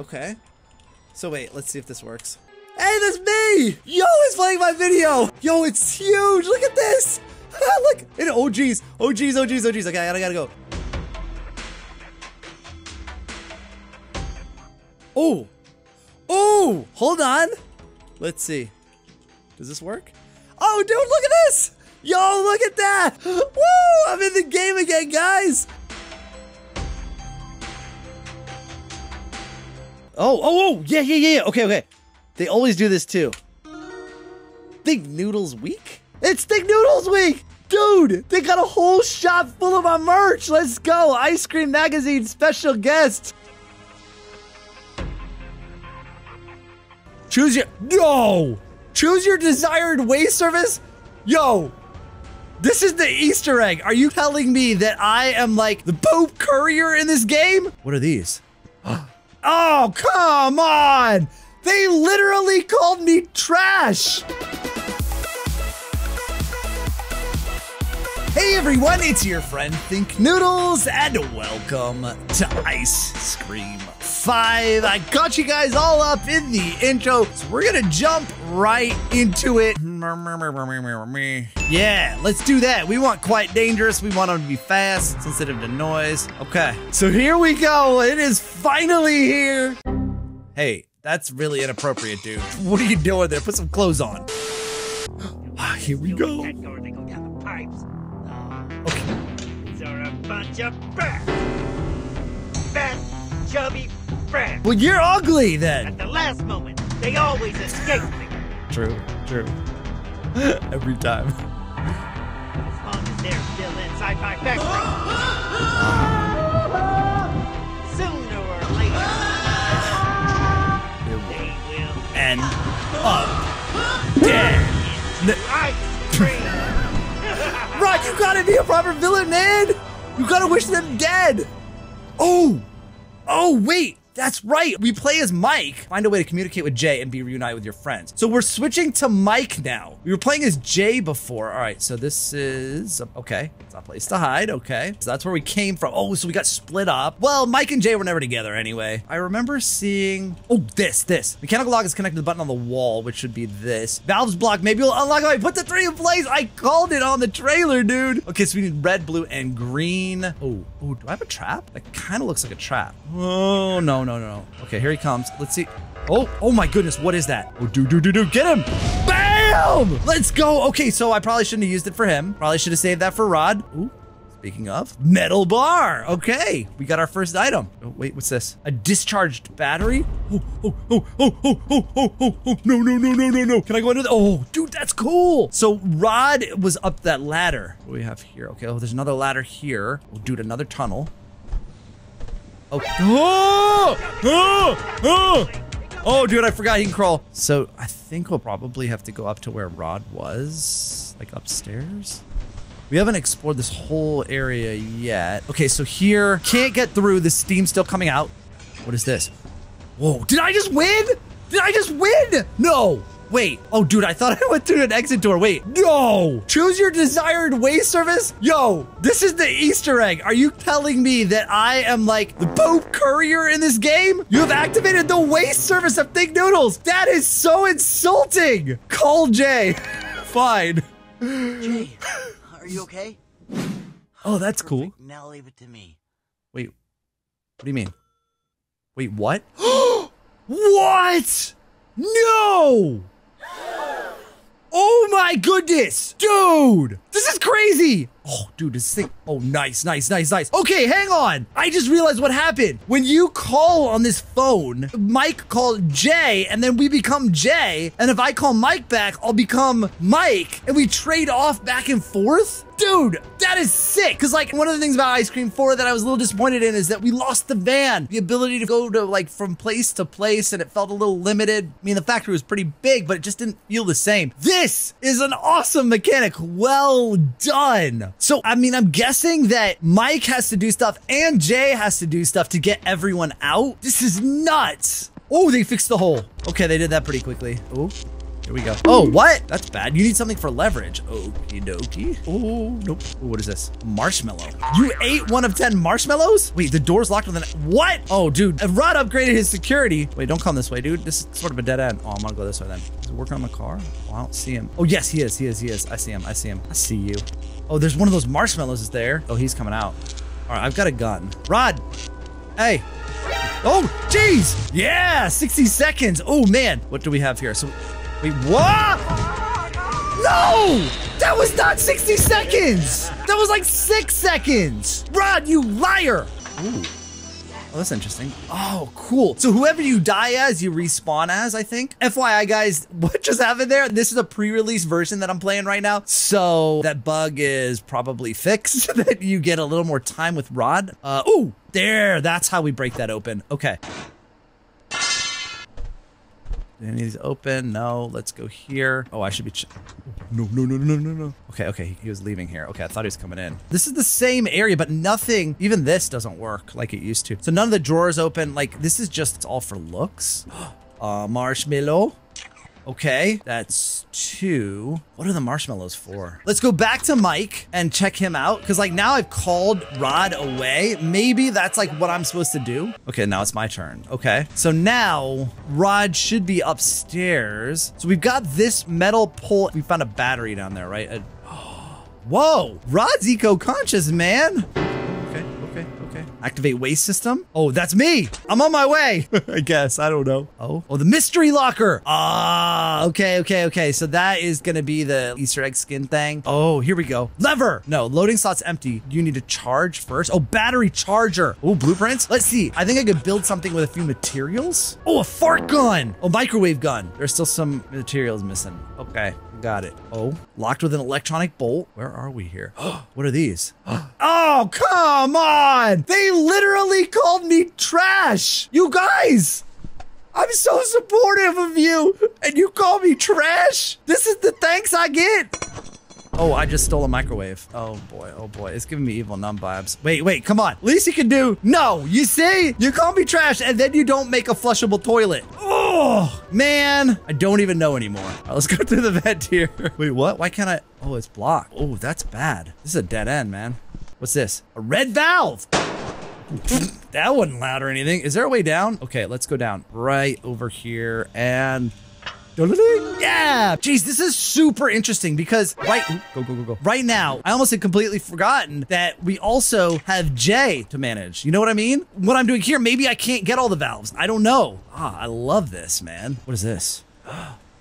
Okay. So wait, let's see if this works. Hey, that's me! Yo, it's playing my video! Yo, it's huge! Look at this! Look! It, oh, geez. Oh, geez, oh, geez, oh, geez. Okay, I gotta, gotta go. Oh! Oh! Hold on! Let's see. Does this work? Oh, dude, look at this! Yo, look at that! Woo! I'm in the game again, guys! Oh, oh, oh! Yeah, yeah, yeah. Okay, okay. They always do this too. Thinknoodles Week? It's Thinknoodles Week! Dude, they got a whole shop full of my merch. Let's go. Ice Cream Magazine special guest. Choose your. No! Choose your desired way service? Yo, this is the Easter egg. Are you telling me that I am like the Pope Courier in this game? What are these? Oh, come on! They literally called me trash! Hey everyone, it's your friend Thinknoodles, and welcome to Ice Scream 5. I got you guys all up in the intro, so we're gonna jump right into it. Yeah, let's do that. We want quite dangerous. We want them to be fast, sensitive to noise. Okay, so here we go. It is finally here. Hey, that's really inappropriate, dude. What are you doing there? Put some clothes on. Ah, here we go. Bunch of fat, fat, chubby brats. Well, you're ugly then. At the last moment, they always escape me. True, true. Every time. As long as they're still in Sci-Fi Factory. Sooner or later, they will And up. Dead. into ice cream. Rod, you gotta be a proper villain, man! You gotta wish them dead! Oh! Oh, wait! That's right! We play as Mike. Find a way to communicate with Jay and be reunited with your friends. So we're switching to Mike now. We were playing as Jay before. Alright, so this is... Okay. It's a place to hide. Okay. So that's where we came from. Oh, so we got split up. Well, Mike and Jay were never together anyway. I remember seeing... Oh, this, this. Mechanical lock is connected to the button on the wall, which should be this. Valves block. Maybe we'll uh, unlock it. Put the three in place. I called it on the trailer, dude. Okay, so we need red, blue, and green. Oh, oh, do I have a trap? That kind of looks like a trap. Oh, no, no, no, no. Okay, here he comes. Let's see. Oh, oh my goodness, what is that? Oh, do, do, do, do, get him! Bam! Let's go. Okay, so I probably shouldn't have used it for him. Probably should have saved that for Rod. Ooh, speaking of, metal bar. Okay, we got our first item. Oh, wait, what's this? A discharged battery? Oh, oh, oh, oh, oh, oh, oh, oh, oh, oh. no, no, no, no, no, no. Can I go under the, oh, dude, that's cool. So Rod was up that ladder. What do we have here? Okay, oh, there's another ladder here. Oh, dude, another tunnel. Oh, oh, oh, oh. Oh, dude, I forgot he can crawl. So I think we'll probably have to go up to where Rod was, like upstairs. We haven't explored this whole area yet. Okay, so here, can't get through. The steam's still coming out. What is this? Whoa, did I just win? Did I just win? No. Wait. Oh, dude, I thought I went through an exit door. Wait. No. Choose your desired way service? Yo, this is the Easter egg. Are you telling me that I am like the Pope Courier in this game? You have activated the waste service of Thinknoodles. That is so insulting. Call Jay. Fine. Jay, you okay? Oh, that's cool. Now leave it to me. Wait. What do you mean? Wait, what? what? No! Oh my goodness! Dude! This is crazy! Oh, dude, this thing. Oh, nice, nice, nice, nice. Okay, hang on. I just realized what happened. When you call on this phone, Mike called Jay, and then we become Jay. And if I call Mike back, I'll become Mike, and we trade off back and forth? Dude, that is sick. Cause like one of the things about Ice Scream 4 that I was a little disappointed in is that we lost the van, the ability to go to like from place to place, and it felt a little limited. I mean, the factory was pretty big, but it just didn't feel the same. This is an awesome mechanic. Well done. So, I mean, I'm guessing that Mike has to do stuff and Jay has to do stuff to get everyone out. This is nuts. Oh, they fixed the hole. Okay, they did that pretty quickly. Oh, Here we go. Oh, what? That's bad. You need something for leverage. Okie dokie. Oh, nope. Ooh, what is this? Marshmallow. You ate one of 10 marshmallows? Wait, the door's locked with an. What? Oh, dude. Rod upgraded his security. Wait, don't come this way, dude. This is sort of a dead end. Oh, I'm gonna go this way then. Is he working on the car? Oh, I don't see him. Oh, yes, he is. He is. He is. I see him. I see him. I see you. Oh, there's one of those marshmallows is there. Oh, he's coming out. All right, I've got a gun. Rod. Hey. Oh, jeez. Yeah, 60 seconds. Oh, man. What do we have here? So, wait, what? No! That was not 60 seconds! That was like six seconds! Rod, you liar! Ooh. Oh, that's interesting. Oh, cool. So whoever you die as, you respawn as, I think. FYI, guys, what just happened there? This is a pre-release version that I'm playing right now. So that bug is probably fixed that you get a little more time with Rod. Uh, ooh, there. That's how we break that open. Okay. Any of these open? No. Let's go here. Oh, I should be. no, no, no, no, no, no. Okay, okay. He was leaving here. Okay, I thought he was coming in. This is the same area, but nothing. Even this doesn't work like it used to. So none of the drawers open. Like this is just it's all for looks. uh, marshmallow. Okay, that's two. What are the marshmallows for? Let's go back to Mike and check him out. Cause like now I've called Rod away. Maybe that's like what I'm supposed to do. Okay, now it's my turn. Okay. So now Rod should be upstairs. So we've got this metal pole. We found a battery down there, right? A- Whoa, Rod's eco-conscious, man. Okay. Activate waste system. Oh, that's me. I'm on my way. I guess. I don't know. Oh, oh, the mystery locker. Ah, okay, okay, okay. So that is gonna be the Easter egg skin thing. Oh, here we go. Lever. No, loading slot's empty. You need to charge first. Oh, battery charger. Oh, blueprints. Let's see. I think I could build something with a few materials. Oh, a fart gun. Oh, microwave gun. There's still some materials missing. Okay. Got it. Oh, locked with an electronic bolt. Where are we here? what are these? Oh, oh, come on! They literally called me trash! You guys! I'm so supportive of you, and you call me trash? This is the thanks I get? Oh, I just stole a microwave. Oh boy, oh boy. It's giving me Evil Nun vibes. Wait, wait, come on. Least you can do. No, you see? You call me trash and then you don't make a flushable toilet. Oh, man. I don't even know anymore. All right, let's go through the vent here. Wait, what? Why can't I? Oh, it's blocked. Oh, that's bad. This is a dead end, man. What's this? A red valve. that wasn't loud or anything. Is there a way down? Okay, let's go down right over here and yeah! Jeez, this is super interesting because right go go go go. Right now, I almost had completely forgotten that we also have Jay to manage. You know what I mean? What I'm doing here, maybe I can't get all the valves. I don't know. Ah, I love this, man. What is this?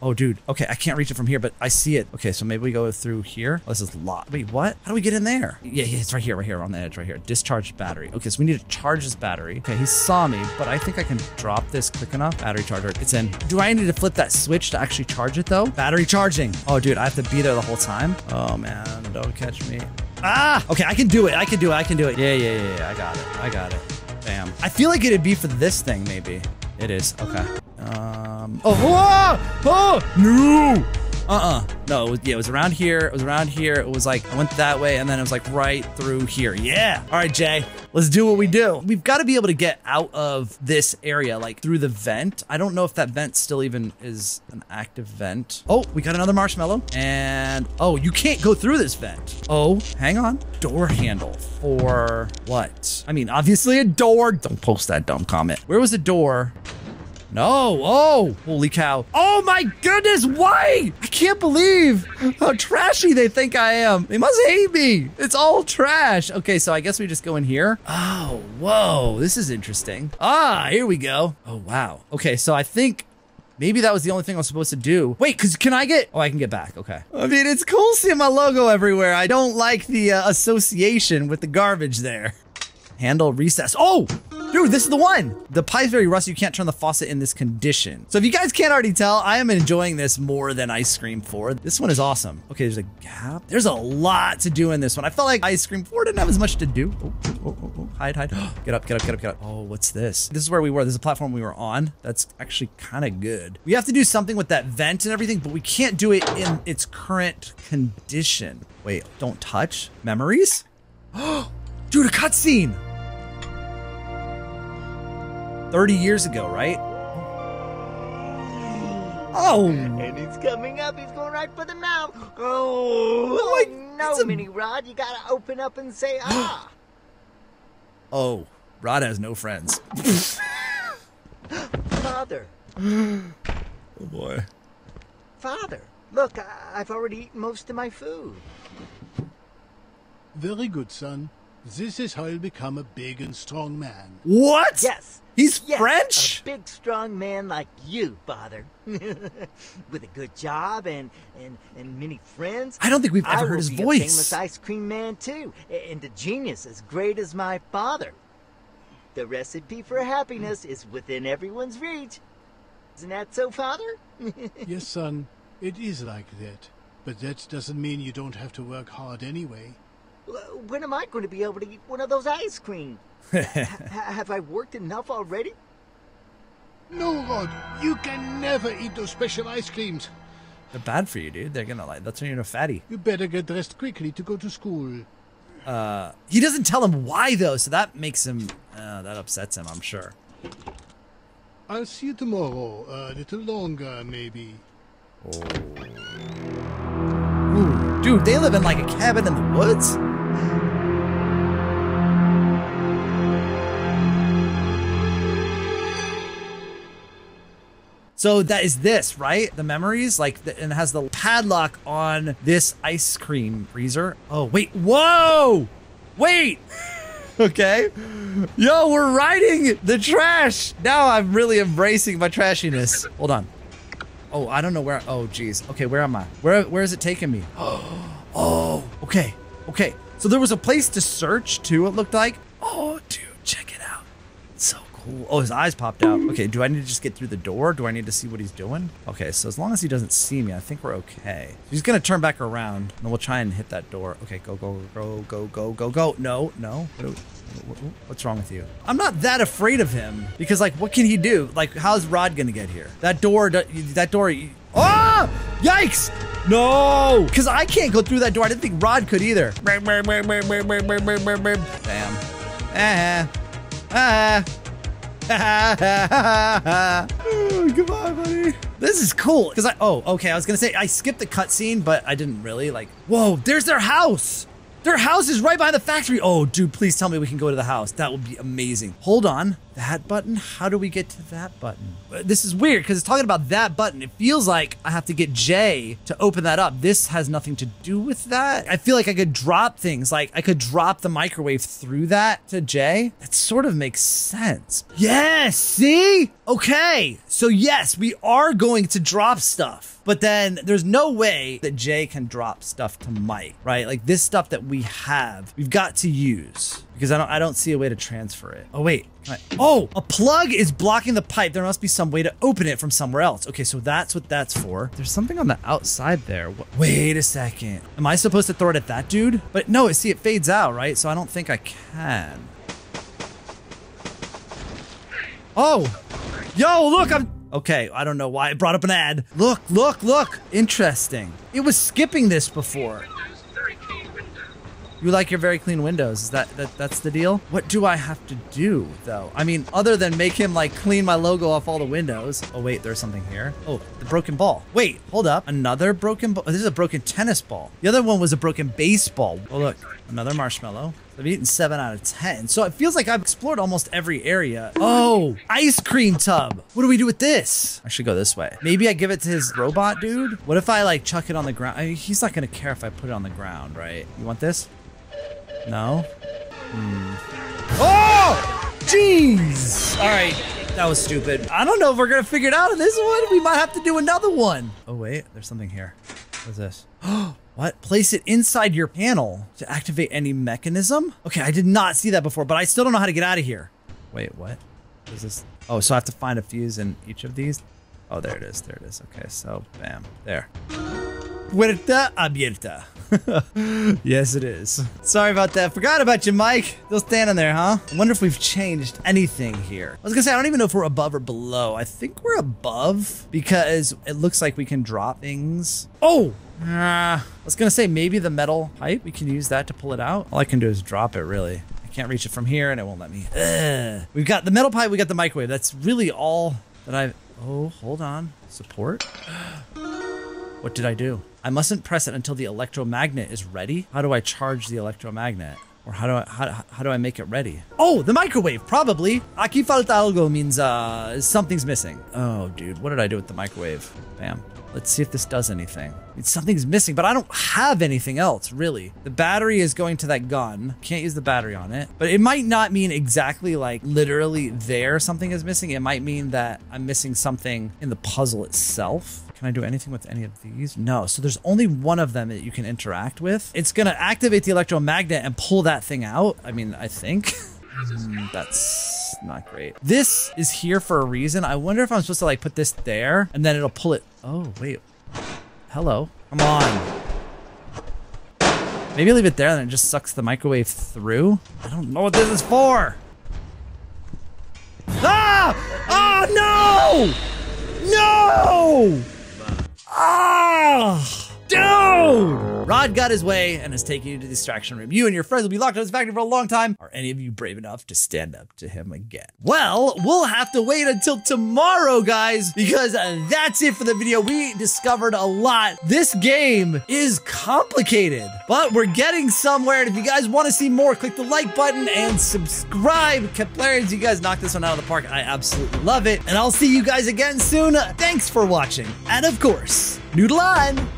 Oh, dude. Okay, I can't reach it from here, but I see it. Okay, so maybe we go through here. Oh, this is locked. Wait, what? How do we get in there? Yeah, yeah, it's right here, right here on the edge, right here. Discharge battery. Okay, so we need to charge this battery. Okay, he saw me, but I think I can drop this quick enough. Battery charger. It's in. Do I need to flip that switch to actually charge it, though? Battery charging. Oh, dude, I have to be there the whole time? Oh, man. Don't catch me. Ah! Okay, I can do it. I can do it. I can do it. Yeah, yeah, yeah, yeah. I got it. I got it. Bam. I feel like it'd be for this thing, maybe. It is. Okay. Um. Oh. Oh. oh no. Uh-uh. No. It was, yeah. It was around here. It was around here. It was like I went that way, and then it was like right through here. Yeah. All right, Jay. Let's do what we do. We've got to be able to get out of this area, like through the vent. I don't know if that vent still even is an active vent. Oh, we got another marshmallow. And oh, you can't go through this vent. Oh, hang on. Door handle for what? I mean, obviously a door. Don't post that dumb comment. Where was the door? No. Oh, holy cow. Oh my goodness. Why? I can't believe how trashy they think I am. They must hate me. It's all trash. Okay, so I guess we just go in here. Oh, whoa. This is interesting. Ah, here we go. Oh, wow. Okay, so I think Maybe that was the only thing I was supposed to do. Wait, because can I get... Oh, I can get back. Okay. I mean, it's cool seeing my logo everywhere. I don't like the uh, association with the garbage there. Handle recess. Oh, dude, this is the one. The pie's very rusty. You can't turn the faucet in this condition. So if you guys can't already tell, I am enjoying this more than Ice Scream 4. This one is awesome. Okay, there's a gap. There's a lot to do in this one. I felt like Ice Scream 4 didn't have as much to do. Oh, oh, oh, oh. oh. Hide, hide. Get up, get up, get up, get up. Oh, what's this? This is where we were. This is a platform we were on. That's actually kind of good. We have to do something with that vent and everything, but we can't do it in its current condition. Wait, don't touch. Memories? Oh, dude, a cutscene! 30 years ago, right? Oh, And he's coming up. He's going right for the mouth. Oh, Oh, oh no, a- Mini Rod. You gotta open up and say ah. oh, Rod has no friends. Father, Oh boy. father. Look, I- I've already eaten most of my food. Very good, son. This is how you'll become a big and strong man. What? Yes. He's Yes, French? A big, strong man like you, father. With a good job and, and, and many friends. I don't think we've I ever will heard his be voice. A famous ice cream man, too. And a genius as great as my father. The recipe for happiness is within everyone's reach. Isn't that so, father? yes, son, it is like that. But that doesn't mean you don't have to work hard anyway. Well, When am I going to be able to eat one of those ice cream? Ha- have I worked enough already? No, Rod, you can never eat those special ice creams. They're bad for you, dude. They're gonna like that's when you're a fatty. You better get dressed quickly to go to school. Uh, He doesn't tell him why though, so that makes him uh, that upsets him, I'm sure. I'll see you tomorrow, a little longer, maybe. Ooh, dude, they live in like a cabin in the woods. So that is this, right? The memories, like, the, and has the padlock on this ice cream freezer. Oh, wait, whoa, wait. okay, yo, we're riding the trash. Now I'm really embracing my trashiness. Hold on. Oh, I don't know where. Oh, geez. Okay, where am I? Where Where is it taking me? Oh, okay, okay. So there was a place to search too. It looked like. Oh, dude, check it out. It's so cool. Oh, his eyes popped out. Okay, do I need to just get through the door? Do I need to see what he's doing? Okay, so as long as he doesn't see me, I think we're okay. He's gonna turn back around, and we'll try and hit that door. Okay, go, go, go, go, go, go, go. No, no. What's wrong with you? I'm not that afraid of him because, like, what can he do? Like, how's Rod gonna get here? That door, that door. Oh! Yikes! No! Because I can't go through that door. I didn't think Rod could either. Bam. Ah. Ah. oh, goodbye, buddy. This is cool. Because I, oh, okay. I was going to say, I skipped the cutscene, but I didn't really. Like, whoa, there's their house. Their house is right by the factory. Oh, dude, please tell me we can go to the house. That would be amazing. Hold on. That button? How do we get to that button? This is weird because it's talking about that button. It feels like I have to get Jay to open that up. This has nothing to do with that. I feel like I could drop things. Like I could drop the microwave through that to Jay. That sort of makes sense. Yes. See? Okay. So, yes, we are going to drop stuff. But then there's no way that Jay can drop stuff to Mike, right? Like this stuff that we have, we've got to use because I don't I don't see a way to transfer it. Oh wait. I- oh, a plug is blocking the pipe. There must be some way to open it from somewhere else. Okay, so that's what that's for. There's something on the outside there. Wait a second. Am I supposed to throw it at that dude? But no, see it fades out, right? So I don't think I can. Oh, yo, look, I'm. Okay, I don't know why it brought up an ad. Look, look, look. Interesting. It was skipping this before. You like your very clean windows. Is that, that that's the deal? What do I have to do though? I mean, other than make him like clean my logo off all the windows. Oh wait, there's something here. Oh, the broken ball. Wait, hold up. Another broken ball. This is a broken tennis ball. The other one was a broken baseball. Oh look, another marshmallow. I've eaten seven out of ten. So it feels like I've explored almost every area. Oh, ice cream tub. What do we do with this? I should go this way. Maybe I give it to his robot dude. What if I like chuck it on the ground? I mean, he's not gonna care if I put it on the ground, right? You want this? No? Hmm. Oh! Jeez! Alright, that was stupid. I don't know if we're gonna figure it out in this one. We might have to do another one. Oh, wait, there's something here. What's this? what? Place it inside your panel to activate any mechanism? Okay, I did not see that before, but I still don't know how to get out of here. Wait, what? What is this? Oh, so I have to find a fuse in each of these? Oh, there it is. There it is. Okay, so bam. There. Puerta abierta. yes, it is. Sorry about that. Forgot about you, Mike. Still standing there, huh? I wonder if we've changed anything here. I was gonna say, I don't even know if we're above or below. I think we're above because it looks like we can drop things. Oh! Ah, I was gonna say maybe the metal pipe, we can use that to pull it out. All I can do is drop it, really. I can't reach it from here and it won't let me. Ugh. We've got the metal pipe, we got the microwave. That's really all that I've Oh, hold on. Support? What did I do? I mustn't press it until the electromagnet is ready. How do I charge the electromagnet? Or how do I how, how do I make it ready? Oh, the microwave, probably. Aquí falta algo means uh something's missing. Oh, dude, what did I do with the microwave? Bam. Let's see if this does anything. It's, something's missing, but I don't have anything else, really. The battery is going to that gun. Can't use the battery on it. But it might not mean exactly like literally there something is missing. It might mean that I'm missing something in the puzzle itself. Can I do anything with any of these? No. So there's only one of them that you can interact with. It's going to activate the electromagnet and pull that thing out. I mean, I think. Hmm, that's not great. This is here for a reason. I wonder if I'm supposed to like put this there and then it'll pull it. Oh, wait. Hello. Come on. Maybe leave it there and it just sucks the microwave through. I don't know what this is for. Ah! Oh, no! No! Ah! Rod got his way and is taking you to the distraction room. You and your friends will be locked in his factory for a long time. Are any of you brave enough to stand up to him again? Well, we'll have to wait until tomorrow, guys, because that's it for the video. We discovered a lot. This game is complicated, but we're getting somewhere. And if you guys want to see more, click the like button and subscribe. Keplerians, you guys knocked this one out of the park. I absolutely love it. And I'll see you guys again soon. Thanks for watching. And of course, noodle on.